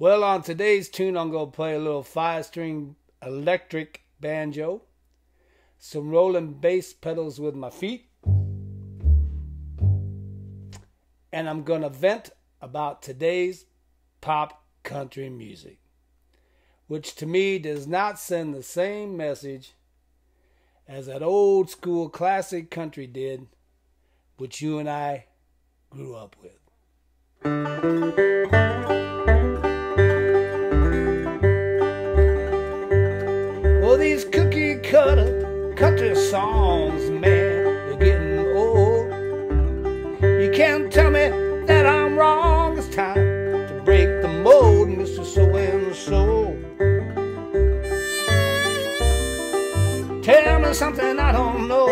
Well, on today's tune, I'm going to play a little five string electric banjo, some Roland bass pedals with my feet, and I'm going to vent about today's pop country music, which to me does not send the same message as that old school classic country did, which you and I grew up with. Country songs, man, they're getting old. You can't tell me that I'm wrong. It's time to break the mold, Mr. So and so. Tell me something I don't know.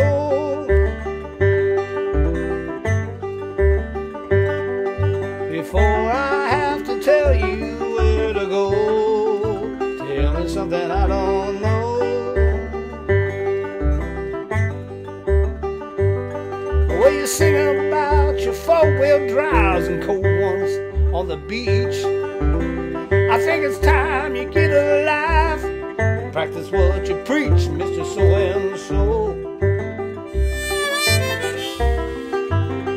Before I have to tell you where to go, tell me something I don't know. Sing about your four-wheel drives and cold ones on the beach. I think it's time you get a alive. Practice what you preach, Mr. So and so.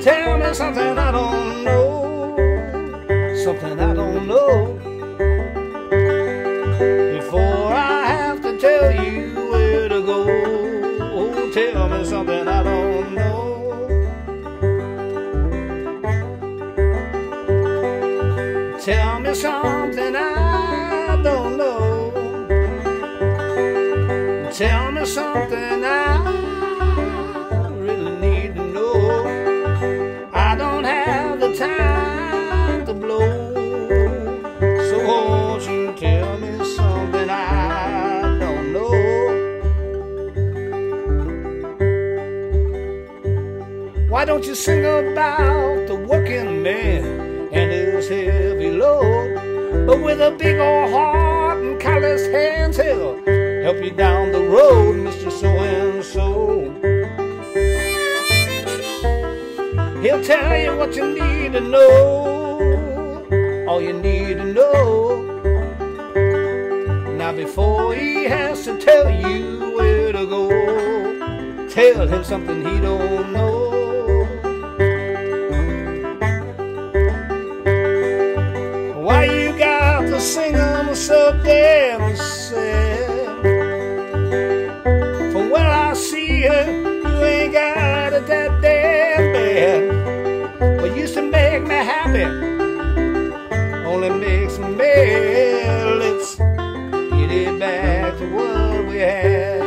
Tell me something I don't know, something I don't know. Me something I don't know. Tell me something I really need to know. I don't have the time to blow. So won't you tell me something I don't know? Why don't you sing about the working man with a big old heart and callous hands, he'll help you down the road, Mr. So and so. He'll tell you what you need to know, all you need to know. Now, before he has to tell you where to go, tell him something he don't know. So damn sad? From where I see her, you ain't got it that damn bad. What used to make me happy only makes me mad. Let's get it back to what we had.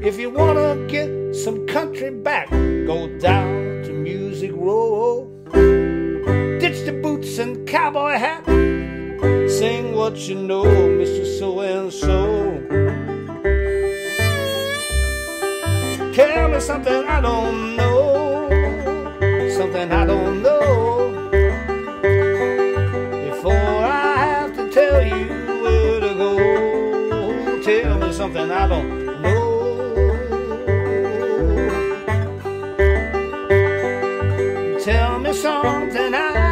If you wanna get some country back, go down to Music Row. And cowboy hat. Sing what you know, Mr. So and so. Tell me something I don't know, something I don't know. Before I have to tell you where to go, tell me something I don't know. Tell me something I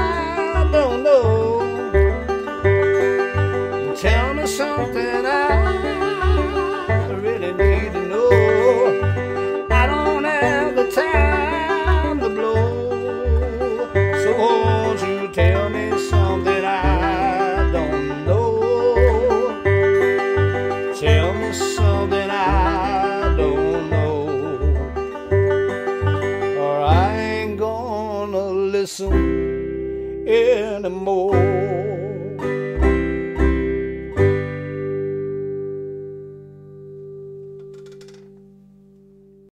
Or